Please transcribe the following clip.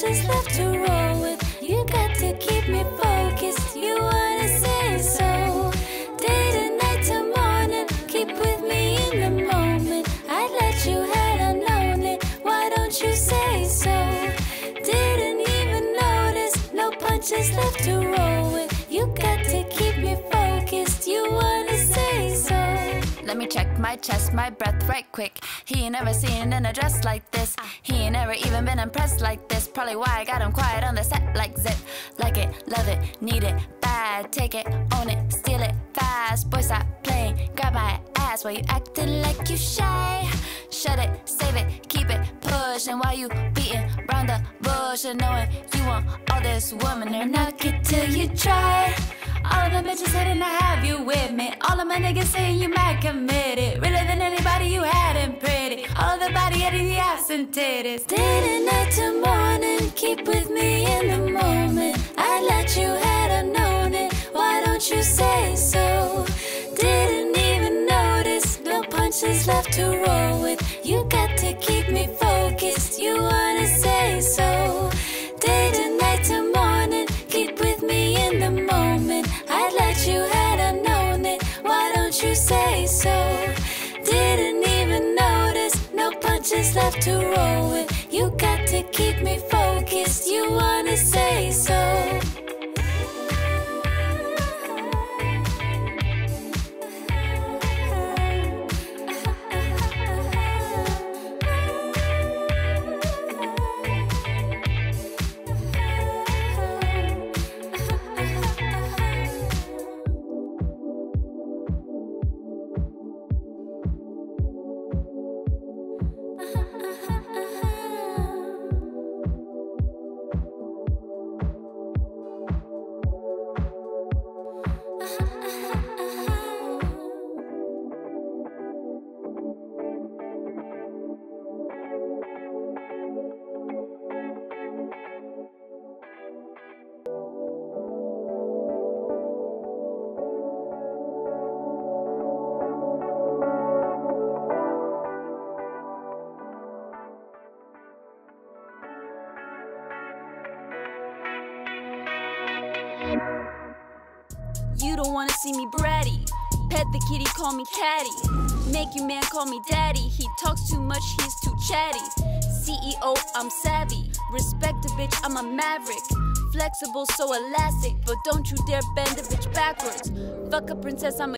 just left to roll with. You got to keep me focused. You wanna say so. Day to night to morning, keep with me in the moment. I'd let you had I known it. Why don't you say so? Didn't even notice. No punches left to roll with. You got to keep me focused. You wanna let me check my chest, my breath right quick. He ain't never seen in a dress like this. He ain't never even been impressed like this. Probably why I got him quiet on the set like zip. Like it, love it, need it, bad. Take it, own it, steal it, fast. Boy, stop playing, grab my ass while you acting like you shy. Shut it, save it, keep it, push. And while you beating round the bush and knowing you want all this woman. They're not good till you try. All of them bitches hating to have you with me. All of my niggas saying you mad committed. Realer than anybody you had and pretty. All of the body of the ass and titties. Day to night to morning, keep with me in the moment. I'd let you had I known it. Why don't you say so? Didn't even notice. No punches left to roll with. You got to keep me focused. You to roll with. You got to keep me focused. You wanna say don't wanna see me bratty. Pet the kitty, call me caddy. Make your man call me daddy. He talks too much, he's too chatty. CEO, I'm savvy. Respect a bitch, I'm a maverick. Flexible, so elastic, but don't you dare bend a bitch backwards. Fuck a princess, I'm a